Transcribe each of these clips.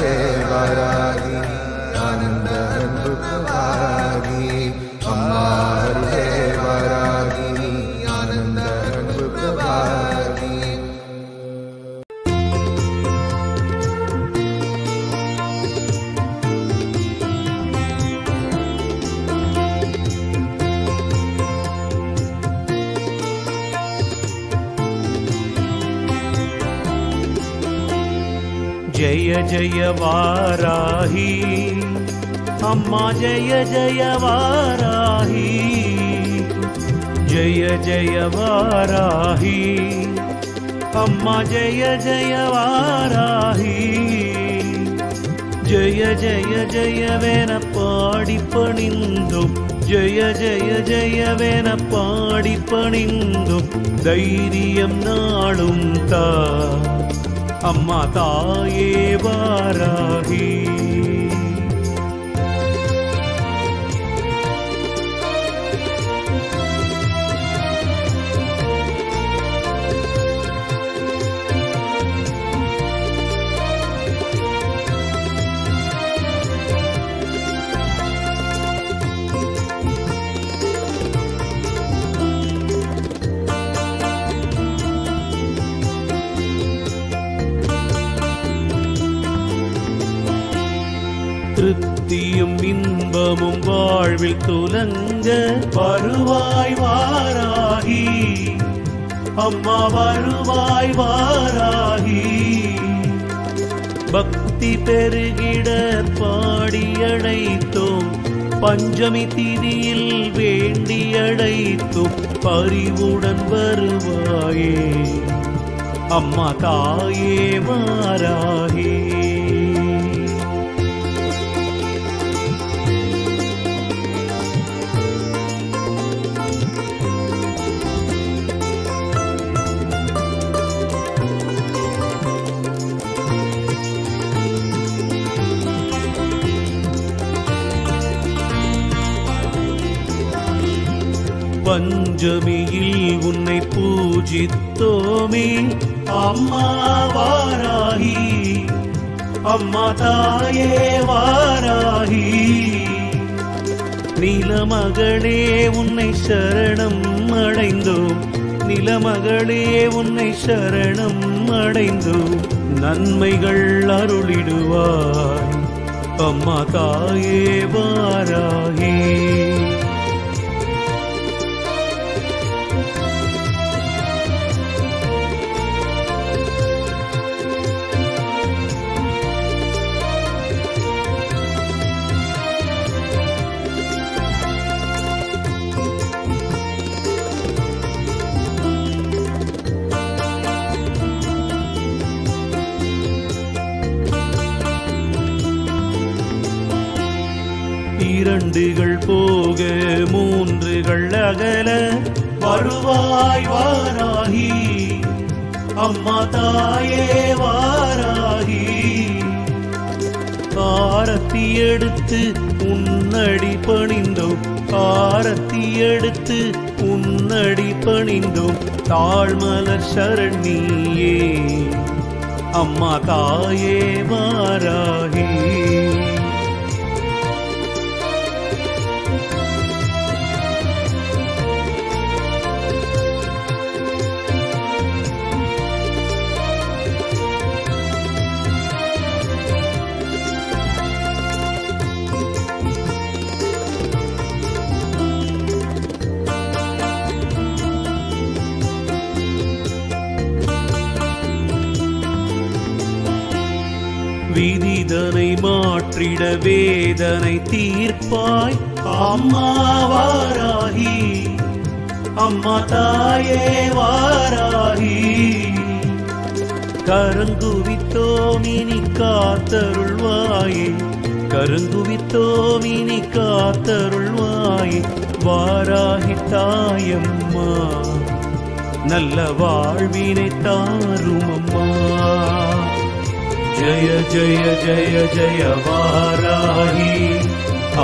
அருகே வாராகி ஜய ஜய வாராகி அம்மா ஜய ஜய வாராகி ஜய ஜய வாராகி அம்மா ஜய ஜய வாராகி ஜய ஜய ஜயவேன பாடி பணிந்தும் ஜய ஜய ஜயவேன பாடி பணிந்தும் தைரியம் நாளும் தா அம்மா தாயே வாராகி வாழ்வில் துலங்க வருவாய் வாராகி. அம்மா வருவாய் வாராகி. பக்தி பெருகிட பாடியடைத்தோம் பஞ்சமி திதியில் வேண்டியடைத்தும் பரிவுடன் வருவாயே. அம்மா தாயே மாறாகே. பஞ்சமியில் உன்னை பூஜித்தோமே. அம்மா வாராகி அம்மா தாயே வாராகி. நிலமகளே உன்னை சரணம் அடைந்தோம். நிலமகளே உன்னை சரணம் அடைந்தோம். நன்மைகள் அருளிடுவாய். அம்மா தாயே வாராகி. இரண்டுகள் போக மூன்றுகள் அகல. வருவாய் வாராகி அம்மா தாயே வாராகி. காரத்தி எடுத்து உன்னடி பணிந்தோம் காரத்தி எடுத்து உன்னடி பணிந்தோம் தாழ்மலர் சரணியே அம்மா தாயே வாராகி. விதிதனை மாற்றிட வேதனை தீர்ப்பாய். அம்மா வாராகி அம்மா தாயே வாராகி. கரங்குவித்தோமினி காத்தருள்வாயே கருங்குவித்தோமினி காத்தருள்வாயே. வாராகி தாயம்மா நல்ல வாழ்வினை தாரும் அம்மா जय जय जय जय जयवाहि ं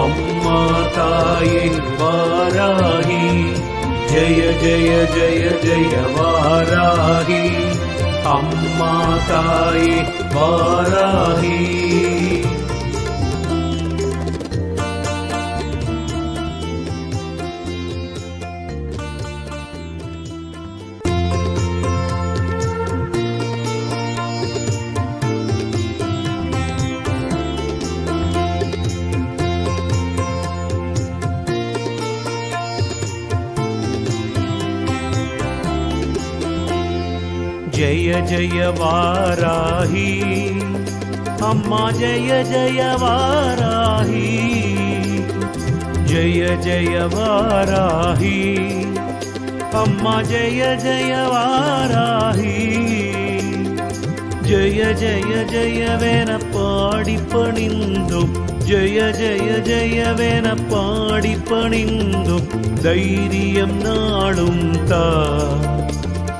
वाराहि। जय जय जय जय वाराहि। अं माता बाहि जय जय वाराही। अम्मा जय जय वाराही। जय जय वाराही। अम्मा जय जय जयवाराहि जय जय जयवेनपाडि पणिन् जय जय जयवेनपाडि पणिन्दैर्यं नाण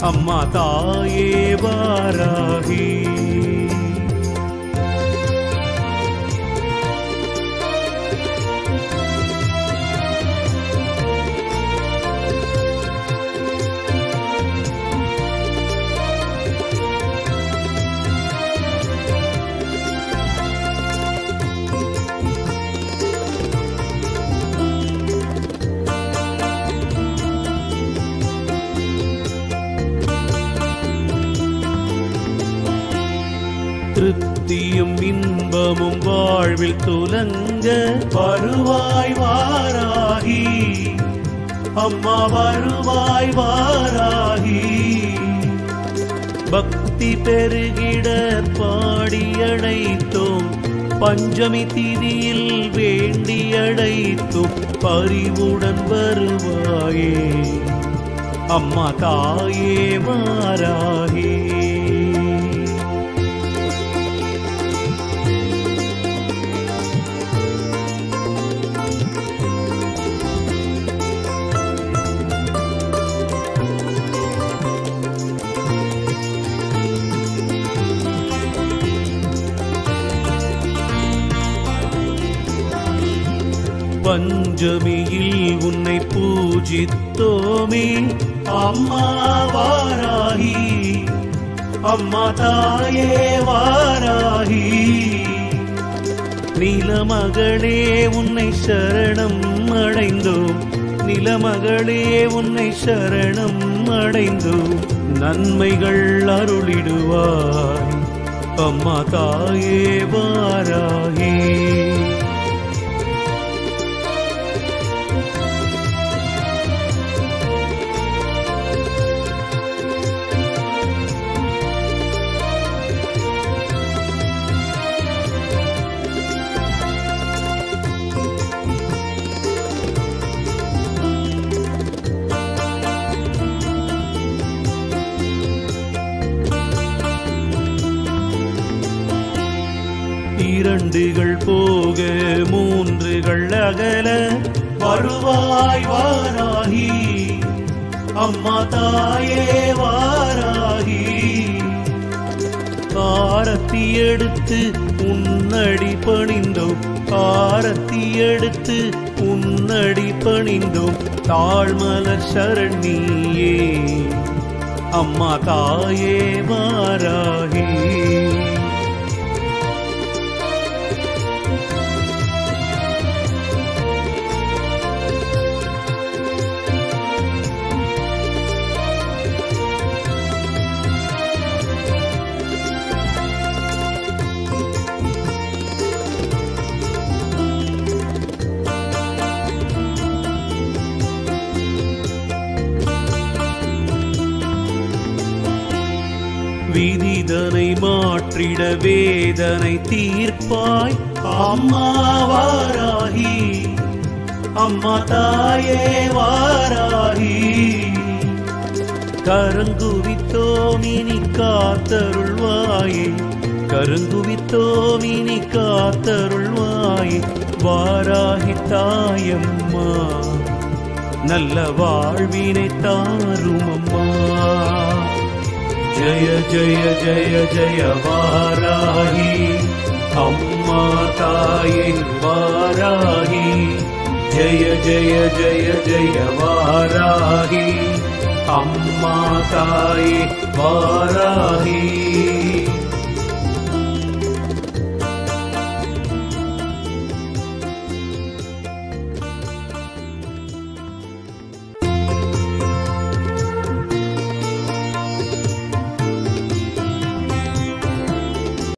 நாளும் தா அம்மா தாயே திருப்தியும் இன்பமும் வாழ்வில் துலங்க வருவாய் வாராகி. அம்மா வருவாய் வாராகி. பக்தி பெருகிட பாடியடைத்தோம் பஞ்சமி திதியில் வேண்டியடைத்தோம் பரிவுடன் வருவாயே. அம்மா தாயே மாறாகே. பஞ்சமியில் உன்னை பூஜித்தோமே. அம்மா வாராகி அம்மா தாயே வாராகி. நிலமகளே உன்னை சரணம் அடைந்தோம் நிலமகளே உன்னை சரணம் அடைந்தோம் நன்மைகள் அருளிடுவாய். அம்மா தாயே வாராகி. இரண்டுகள் போக மூன்றுகள் அகல வருவாய் வாராகி அம்மா தாயே வாராகி. ஆரத்தி எடுத்து உன்னடி பணிந்தோம் ஆரத்தி எடுத்து உன்னடி பணிந்தோம் தாழ்மலர் சரணியே அம்மா தாயே வாராகி. போற்றிட வேதனை தீர்ப்பாய். அம்மாவாராகி அம்மா தாயே வாராகி. கரங்குவித்தோமினி காத்தருள்வாயே கருங்குவித்தோமினி காத்தருள்வாயே. வாராகி தாயம்மா நல்ல வாழ்வினை தாரும் அம்மா जय जय जय जय वाराहि ं। वाराहि। जय जय जय जयवाहि ं मातायै वाराहि।